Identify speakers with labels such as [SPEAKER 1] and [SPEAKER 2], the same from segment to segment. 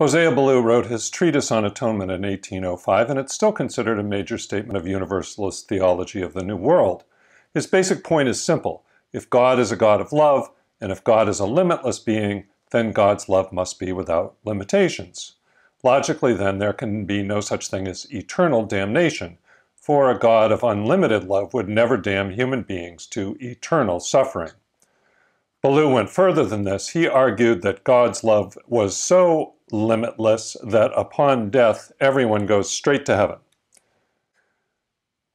[SPEAKER 1] Hosea Ballou wrote his treatise on atonement in 1805, and it's still considered a major statement of Universalist theology of the New World. His basic point is simple. If God is a God of love, and if God is a limitless being, then God's love must be without limitations. Logically, then, there can be no such thing as eternal damnation, for a God of unlimited love would never damn human beings to eternal suffering. Ballou went further than this. He argued that God's love was so limitless that upon death, everyone goes straight to heaven.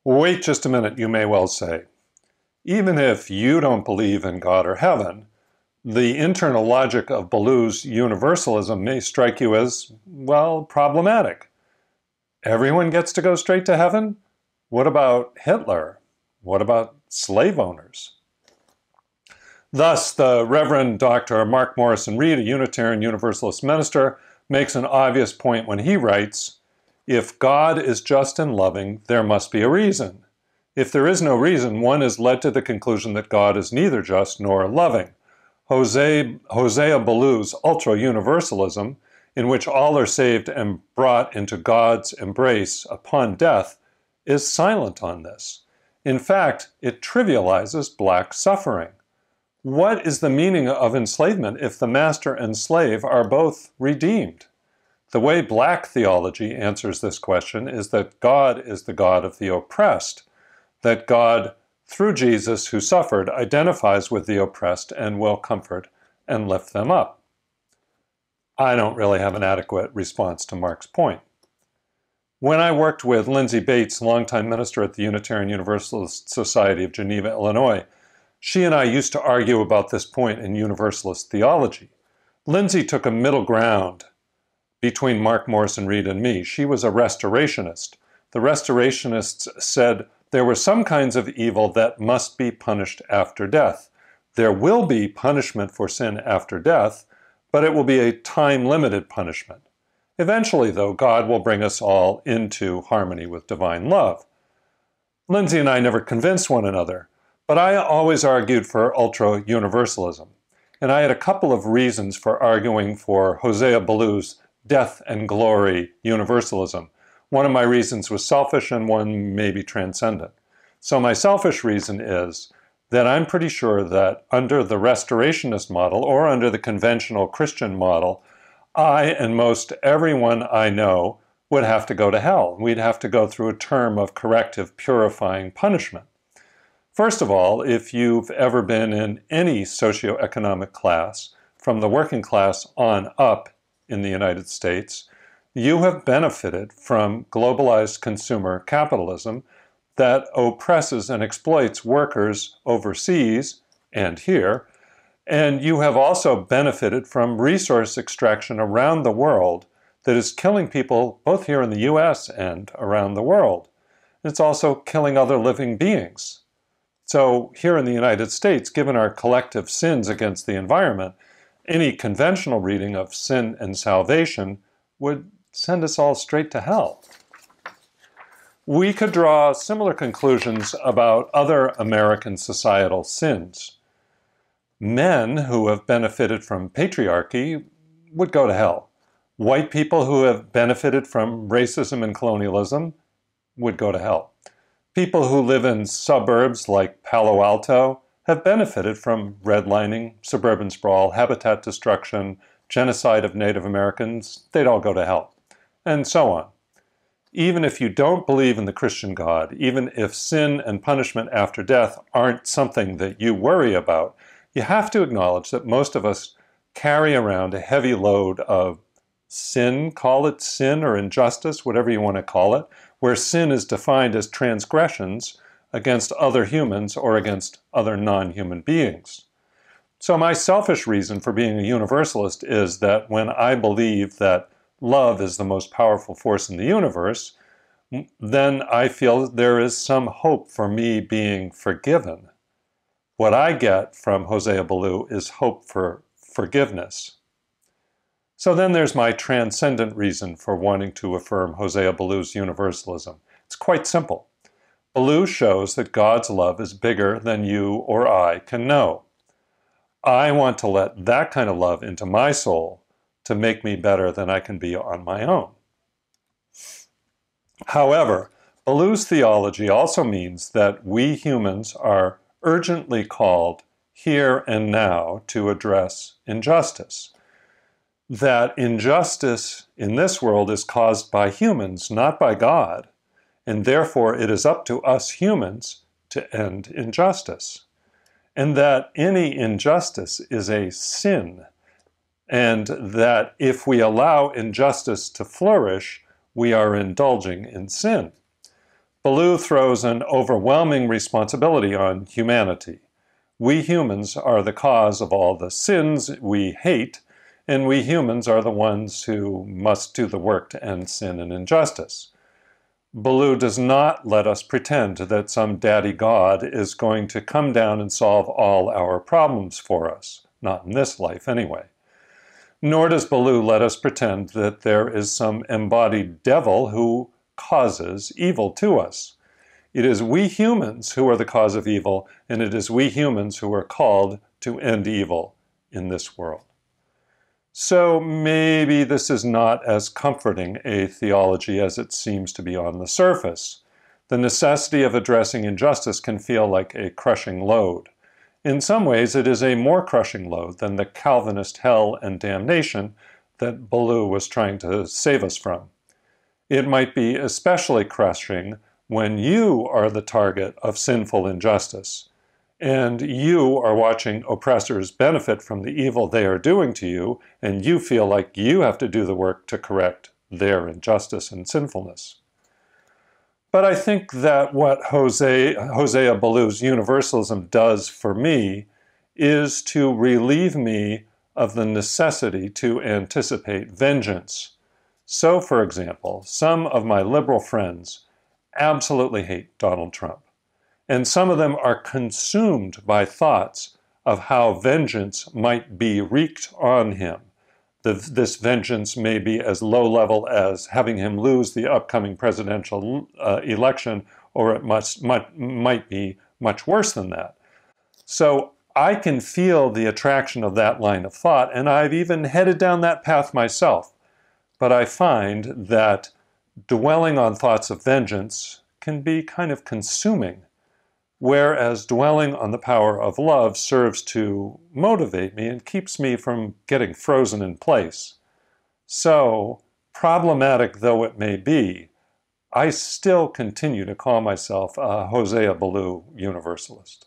[SPEAKER 1] Wait just a minute, you may well say. Even if you don't believe in God or heaven, the internal logic of Ballou's universalism may strike you as, well, problematic. Everyone gets to go straight to heaven? What about Hitler? What about slave owners? Thus, the Reverend Dr. Mark Morrison Reed, a Unitarian Universalist minister, makes an obvious point when he writes If God is just and loving, there must be a reason. If there is no reason, one is led to the conclusion that God is neither just nor loving. Jose, Hosea Ballou's ultra universalism, in which all are saved and brought into God's embrace upon death, is silent on this. In fact, it trivializes black suffering. What is the meaning of enslavement if the master and slave are both redeemed? The way black theology answers this question is that God is the God of the oppressed, that God, through Jesus who suffered, identifies with the oppressed and will comfort and lift them up. I don't really have an adequate response to Mark's point. When I worked with Lindsay Bates, longtime minister at the Unitarian Universalist Society of Geneva, Illinois, she and I used to argue about this point in Universalist theology. Lindsay took a middle ground between Mark Morrison Reed and me. She was a restorationist. The restorationists said there were some kinds of evil that must be punished after death. There will be punishment for sin after death, but it will be a time limited punishment. Eventually, though, God will bring us all into harmony with divine love. Lindsay and I never convinced one another, but I always argued for ultra universalism. And I had a couple of reasons for arguing for Hosea Ballou's death and glory universalism. One of my reasons was selfish and one maybe transcendent. So my selfish reason is that I'm pretty sure that under the restorationist model or under the conventional Christian model, I and most everyone I know would have to go to hell. We'd have to go through a term of corrective, purifying punishment. First of all, if you've ever been in any socioeconomic class, from the working class on up in the United States, you have benefited from globalized consumer capitalism that oppresses and exploits workers overseas and here. And you have also benefited from resource extraction around the world that is killing people both here in the US and around the world. It's also killing other living beings. So, here in the United States, given our collective sins against the environment, any conventional reading of sin and salvation would send us all straight to hell. We could draw similar conclusions about other American societal sins. Men who have benefited from patriarchy would go to hell. White people who have benefited from racism and colonialism would go to hell. People who live in suburbs like Palo Alto have benefited from redlining, suburban sprawl, habitat destruction, genocide of Native Americans. They'd all go to hell and so on. Even if you don't believe in the Christian God, even if sin and punishment after death aren't something that you worry about, you have to acknowledge that most of us carry around a heavy load of sin, call it sin or injustice, whatever you want to call it, where sin is defined as transgressions against other humans or against other non human beings. So, my selfish reason for being a universalist is that when I believe that love is the most powerful force in the universe, then I feel there is some hope for me being forgiven. What I get from Hosea Ballou is hope for forgiveness. So then there's my transcendent reason for wanting to affirm Hosea Ballou's universalism. It's quite simple. Ballou shows that God's love is bigger than you or I can know. I want to let that kind of love into my soul to make me better than I can be on my own. However, Ballou's theology also means that we humans are urgently called here and now to address injustice. That injustice in this world is caused by humans, not by God, and therefore it is up to us humans to end injustice. And that any injustice is a sin, and that if we allow injustice to flourish, we are indulging in sin. Ballou throws an overwhelming responsibility on humanity. We humans are the cause of all the sins we hate, and we humans are the ones who must do the work to end sin and injustice. Ballou does not let us pretend that some daddy God is going to come down and solve all our problems for us, not in this life anyway. Nor does Ballou let us pretend that there is some embodied devil who causes evil to us. It is we humans who are the cause of evil, and it is we humans who are called to end evil in this world. So maybe this is not as comforting a theology as it seems to be on the surface. The necessity of addressing injustice can feel like a crushing load. In some ways, it is a more crushing load than the Calvinist hell and damnation that Ballou was trying to save us from. It might be especially crushing when you are the target of sinful injustice and you are watching oppressors benefit from the evil they are doing to you, and you feel like you have to do the work to correct their injustice and sinfulness. But I think that what Jose, Hosea Ballou's universalism does for me is to relieve me of the necessity to anticipate vengeance. So, for example, some of my liberal friends absolutely hate Donald Trump. And some of them are consumed by thoughts of how vengeance might be wreaked on him. The, this vengeance may be as low level as having him lose the upcoming presidential uh, election, or it must, might, might be much worse than that. So I can feel the attraction of that line of thought, and I've even headed down that path myself. But I find that dwelling on thoughts of vengeance can be kind of consuming, whereas dwelling on the power of love serves to motivate me and keeps me from getting frozen in place. So, problematic though it may be, I still continue to call myself a Hosea Ballou Universalist.